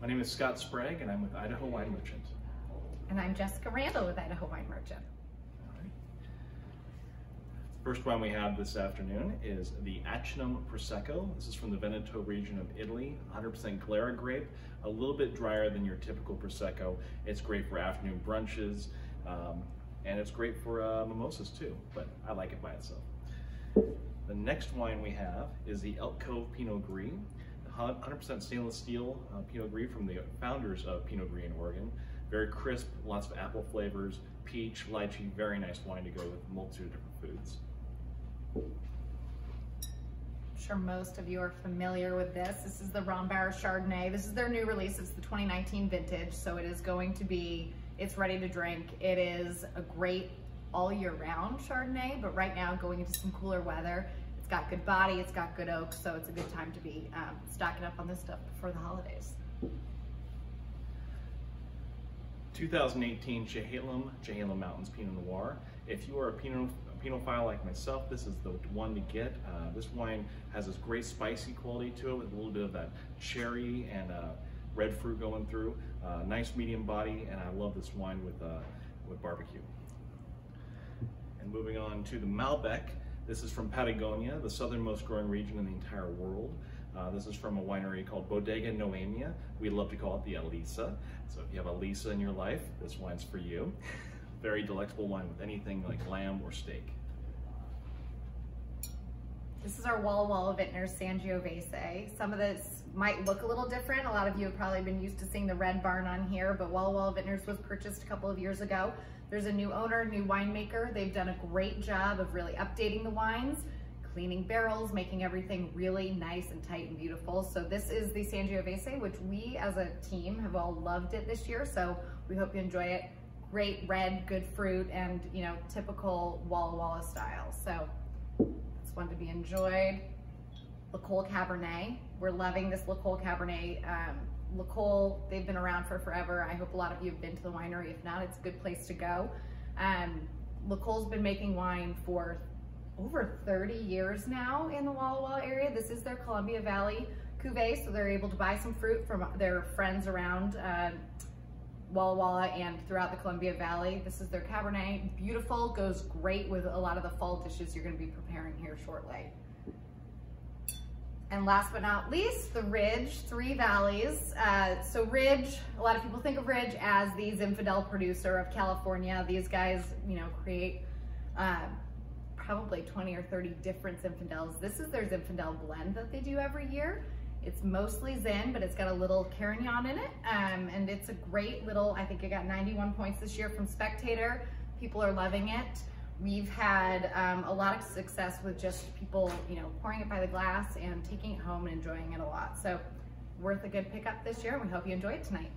My name is Scott Sprague and I'm with Idaho Wine Merchant. And I'm Jessica Randall with Idaho Wine Merchant. First wine we have this afternoon is the Acinum Prosecco. This is from the Veneto region of Italy, 100% Glera grape, a little bit drier than your typical Prosecco. It's great for afternoon brunches, um, and it's great for uh, mimosas too, but I like it by itself. The next wine we have is the Elk Cove Pinot Gris, 100% stainless steel uh, Pinot Gris from the founders of Pinot Gris in Oregon. Very crisp, lots of apple flavors, peach, lychee, very nice wine to go with a multitude of different foods. I'm sure most of you are familiar with this. This is the Rombauer Chardonnay. This is their new release. It's the 2019 vintage, so it is going to be, it's ready to drink. It is a great all year round Chardonnay, but right now going into some cooler weather, it's got good body, it's got good oak, so it's a good time to be um, stocking up on this stuff before the holidays. 2018 Chehalem, Chehalem Mountains Pinot Noir. If you are a Pinot, a Pinophile like myself, this is the one to get. Uh, this wine has this great spicy quality to it with a little bit of that cherry and uh, red fruit going through. Uh, nice medium body, and I love this wine with, uh, with barbecue. And moving on to the Malbec. This is from Patagonia, the southernmost growing region in the entire world. Uh, this is from a winery called Bodega Noemia. We love to call it the Elisa. So if you have Elisa in your life, this wine's for you. Very delectable wine with anything like lamb or steak. This is our Walla Walla Vintners Sangiovese. Some of this might look a little different. A lot of you have probably been used to seeing the red barn on here, but Walla Walla Vintners was purchased a couple of years ago. There's a new owner, new winemaker. They've done a great job of really updating the wines cleaning barrels, making everything really nice and tight and beautiful. So this is the Sangiovese, which we as a team have all loved it this year. So we hope you enjoy it. Great red, good fruit, and you know, typical Walla Walla style. So one to be enjoyed. L'Ecole Cabernet. We're loving this L'Ecole Cabernet. Um, L'Ecole, they've been around for forever. I hope a lot of you have been to the winery. If not, it's a good place to go. Um, L'Ecole's been making wine for over 30 years now in the Walla Walla area. This is their Columbia Valley cuvee, so they're able to buy some fruit from their friends around uh, Walla Walla and throughout the Columbia Valley. This is their Cabernet. Beautiful, goes great with a lot of the fall dishes you're gonna be preparing here shortly. And last but not least, the Ridge, Three Valleys. Uh, so Ridge, a lot of people think of Ridge as the Zinfandel producer of California. These guys, you know, create uh, probably 20 or 30 different Zinfandels. This is their Zinfandel blend that they do every year. It's mostly Zin, but it's got a little Carignan in it. Um, and it's a great little, I think it got 91 points this year from Spectator. People are loving it. We've had um, a lot of success with just people, you know, pouring it by the glass and taking it home and enjoying it a lot. So worth a good pickup this year. and We hope you enjoy it tonight.